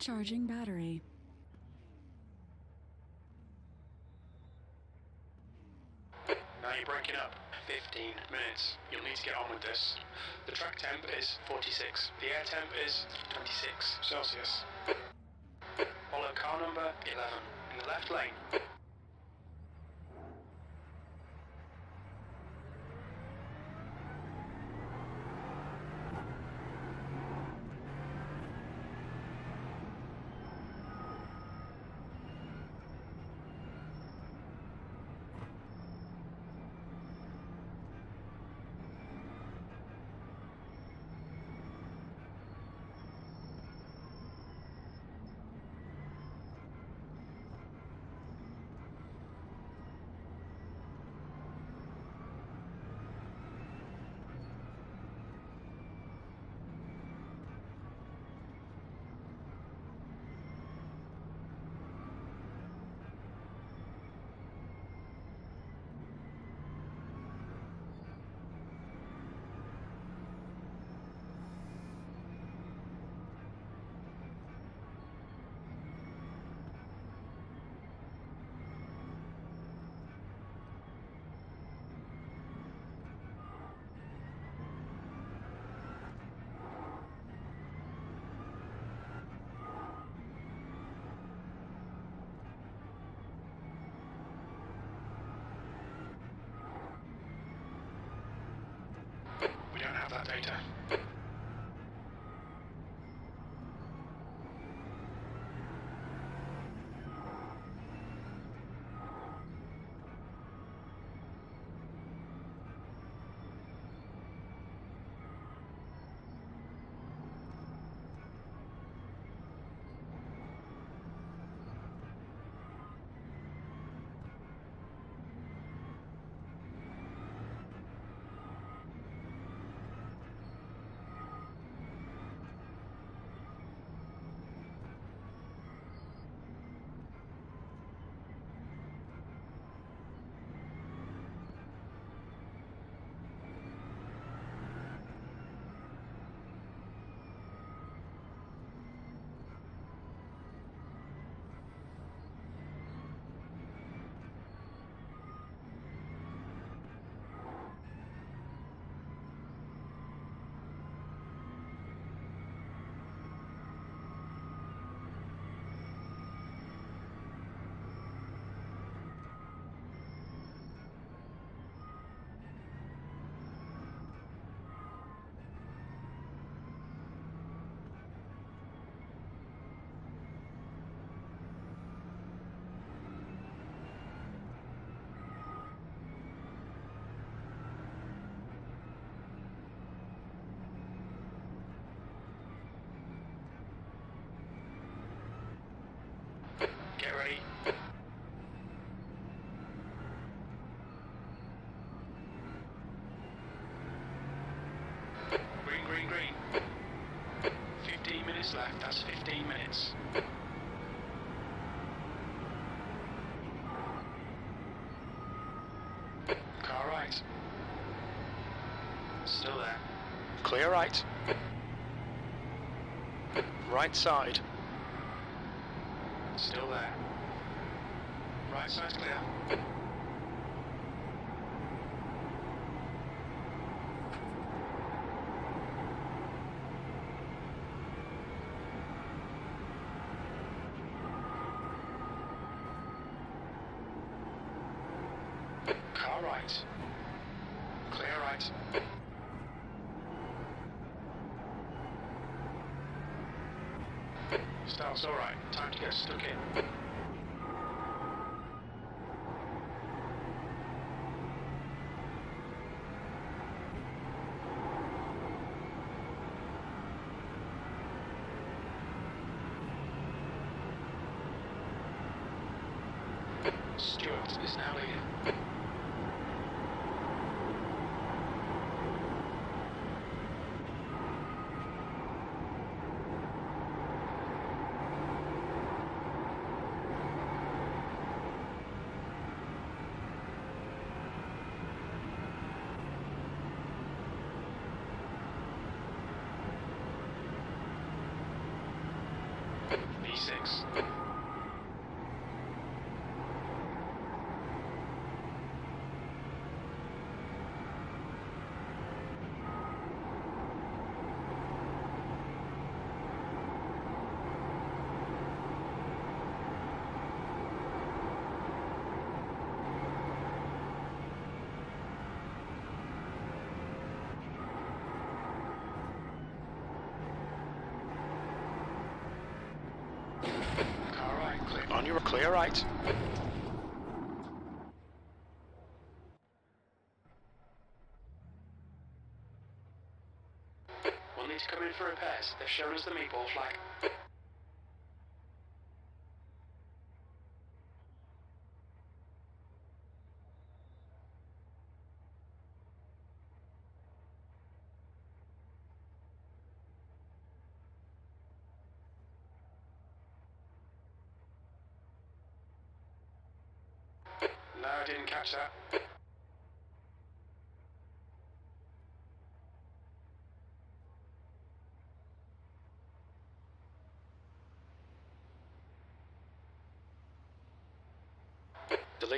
Charging battery. Now you're breaking up. 15 minutes. You'll need to get on with this. The track temp is 46. The air temp is 26 Celsius. Follow car number 11 in the left lane. Data. Get ready. Green, green, green. 15 minutes left. That's 15 minutes. Car right. Still there. Clear right. Right side. Still there. Right side's clear. Stuart is now leaving. Six. Clear. On your clear right. We'll need to come in for repairs. They've shown us the meatball flag.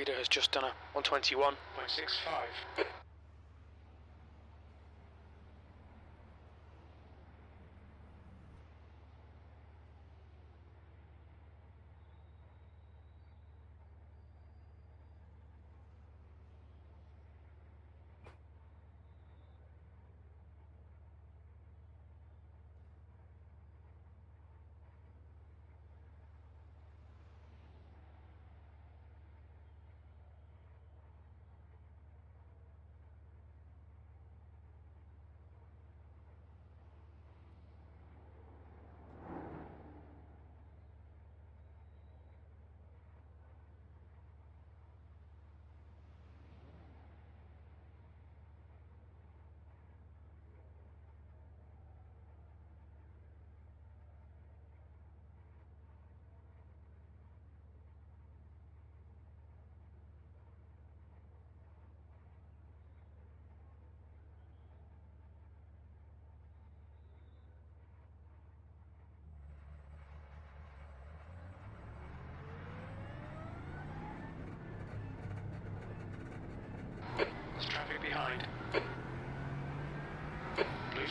Leader has just done a 121.65.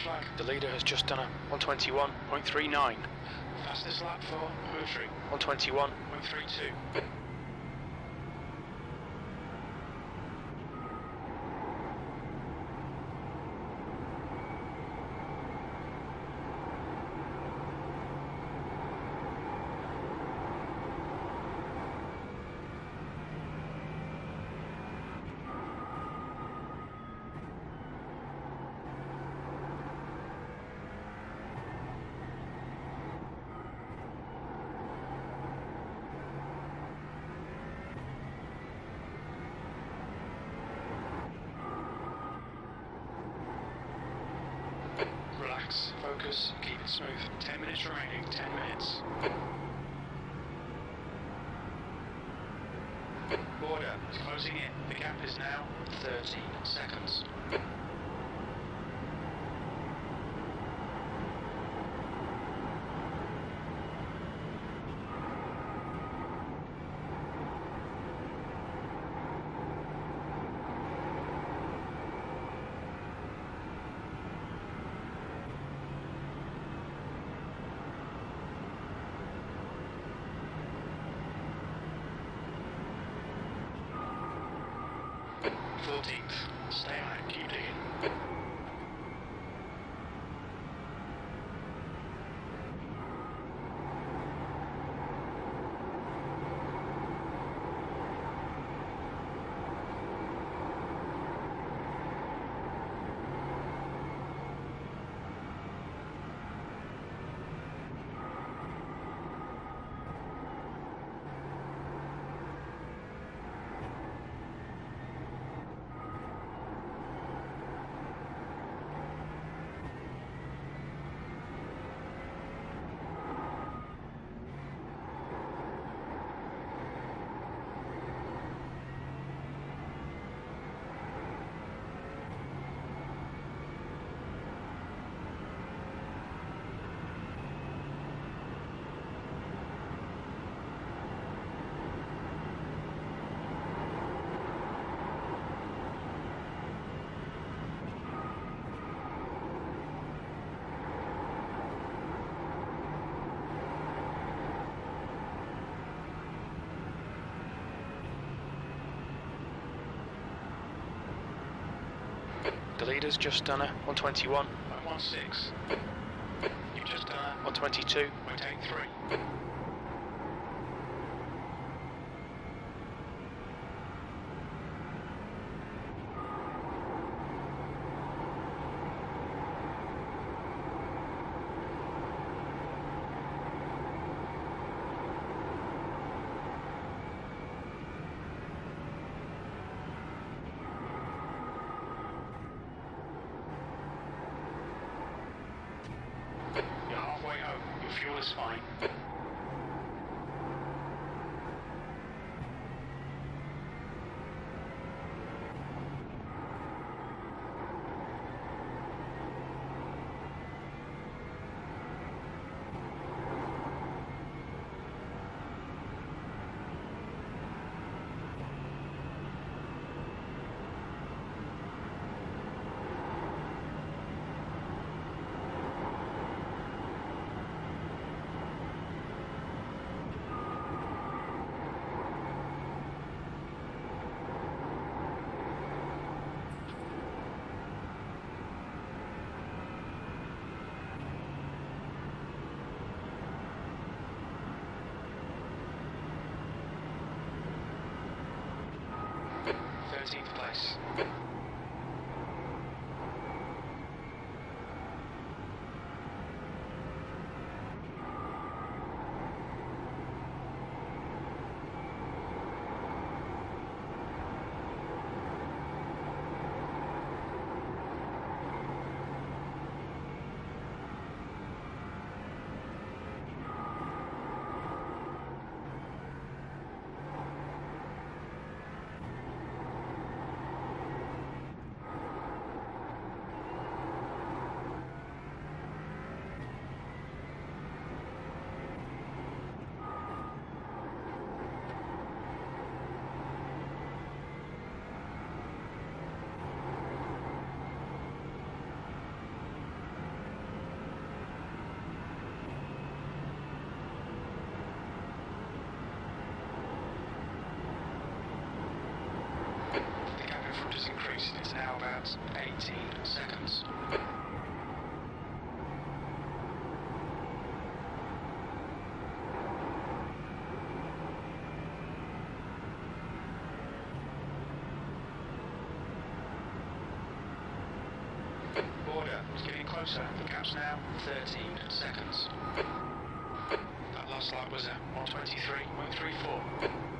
flag. The leader has just done a 121.39. Fastest lap for Mootry. 121.32. Relax, focus, keep it smooth. 10 minutes remaining, 10 minutes. Border is closing in. The gap is now 13 seconds. Fourteenth. Stay on it, keep digging. The leader's just done a 121. 116. You've just done a 122. 123. 13th place. It's 18 seconds. Border getting closer. The gap's now 13 seconds. That last lap was at 123.34.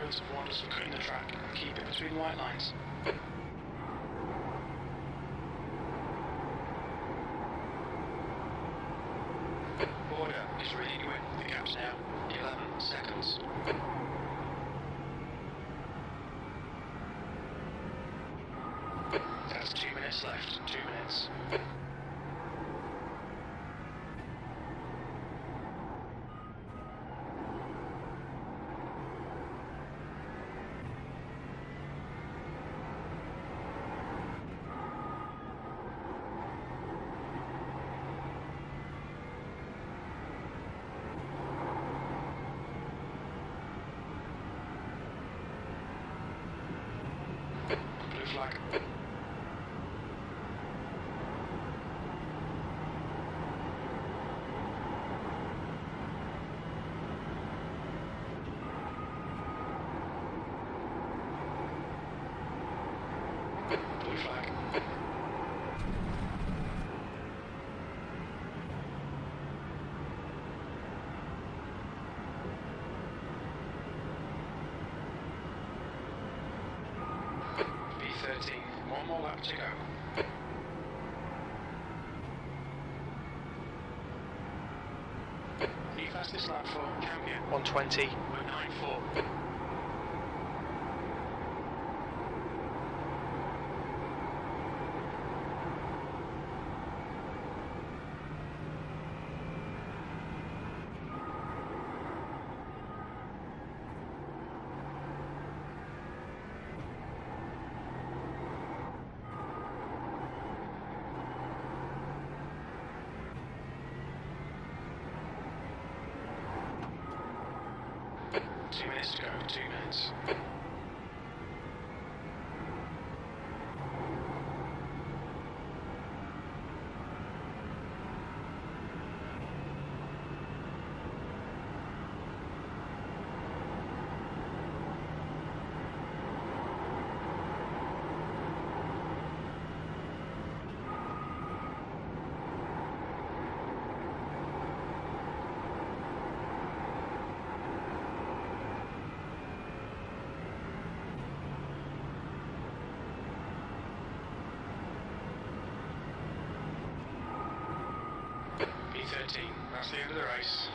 insurance have warned us of cutting the track. Keep it between white lines. Border is reading in. The gap's now 11 seconds. That's two minutes left. Two minutes. more lap to go. New fastest lap for 120. 194. Minutes to go. Two minutes. B13. That's the end of the race.